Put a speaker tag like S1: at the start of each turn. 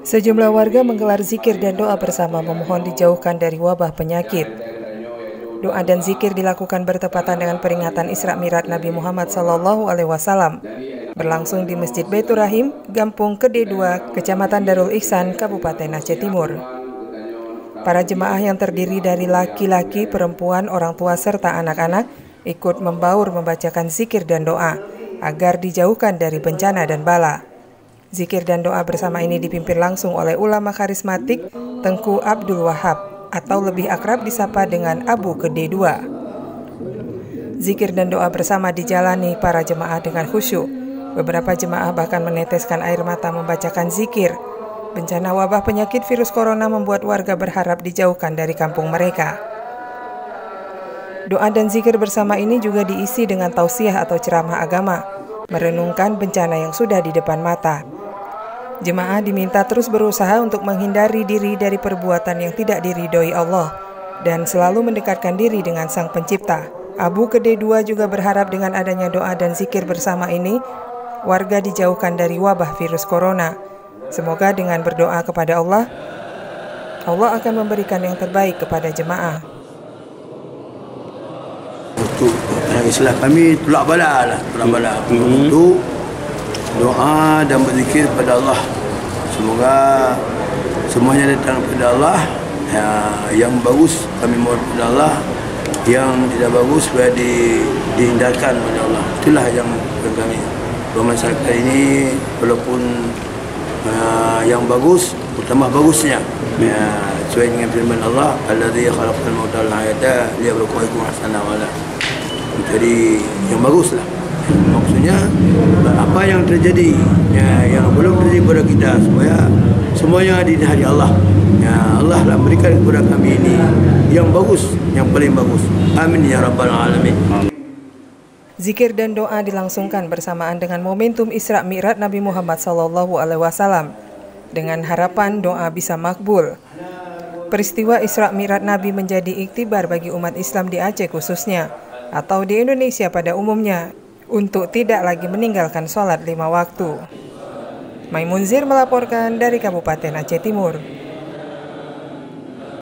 S1: Sejumlah warga menggelar zikir dan doa bersama memohon dijauhkan dari wabah penyakit. Doa dan zikir dilakukan bertepatan dengan peringatan Isra Mi'raj Nabi Muhammad Sallallahu Alaihi Wasallam berlangsung di Masjid Baitur Rahim, Gampung Kede 2, Kecamatan Darul Ihsan, Kabupaten Aceh Timur. Para jemaah yang terdiri dari laki-laki, perempuan, orang tua, serta anak-anak ikut membaur membacakan zikir dan doa agar dijauhkan dari bencana dan bala. Zikir dan doa bersama ini dipimpin langsung oleh ulama karismatik Tengku Abdul Wahab atau lebih akrab disapa dengan Abu Gede II. Zikir dan doa bersama dijalani para jemaah dengan khusyuk. Beberapa jemaah bahkan meneteskan air mata membacakan zikir. Bencana wabah penyakit virus corona membuat warga berharap dijauhkan dari kampung mereka. Doa dan zikir bersama ini juga diisi dengan tausiah atau ceramah agama, merenungkan bencana yang sudah di depan mata. Jemaah diminta terus berusaha untuk menghindari diri dari perbuatan yang tidak diridhoi Allah dan selalu mendekatkan diri dengan Sang Pencipta. Abu Gede II juga berharap dengan adanya doa dan zikir bersama ini, warga dijauhkan dari wabah virus corona. Semoga dengan berdoa kepada Allah, Allah akan memberikan yang terbaik kepada jemaah.
S2: Untuk Islam kami tolak bala lah, tolak bala. Untuk doa dan berzikir kepada Allah. Semoga semuanya datang kepada Allah. Ya, yang bagus kami mohon kepada Allah. Yang tidak bagus supaya di, dihindarkan kepada Allah. Itulah yang kami. Bahawa masyarakat ini walaupun uh, yang bagus, utama bagusnya. Ya, sesuai dengan firman Allah, Alladhi khalaqal mauta wal hayata liyabluwakum ahsana amala. Jadi yang baguslah. Maksudnya apa yang terjadi? Ya, yang belum terjadi kepada kita supaya semuanya di hari Allah. Ya Allah lah berikan kepada kami ini yang bagus yang paling bagus. Amin ya rabbal alamin.
S1: Zikir dan doa dilangsungkan bersamaan dengan momentum Isra Mi'raj Nabi Muhammad Sallallahu Alaihi Wasallam dengan harapan doa bisa makbul. Peristiwa Isra Mi'raj Nabi menjadi iktibar bagi umat Islam di Aceh khususnya atau di Indonesia pada umumnya untuk tidak lagi meninggalkan sholat lima waktu. Maimunzir melaporkan dari Kabupaten Aceh Timur.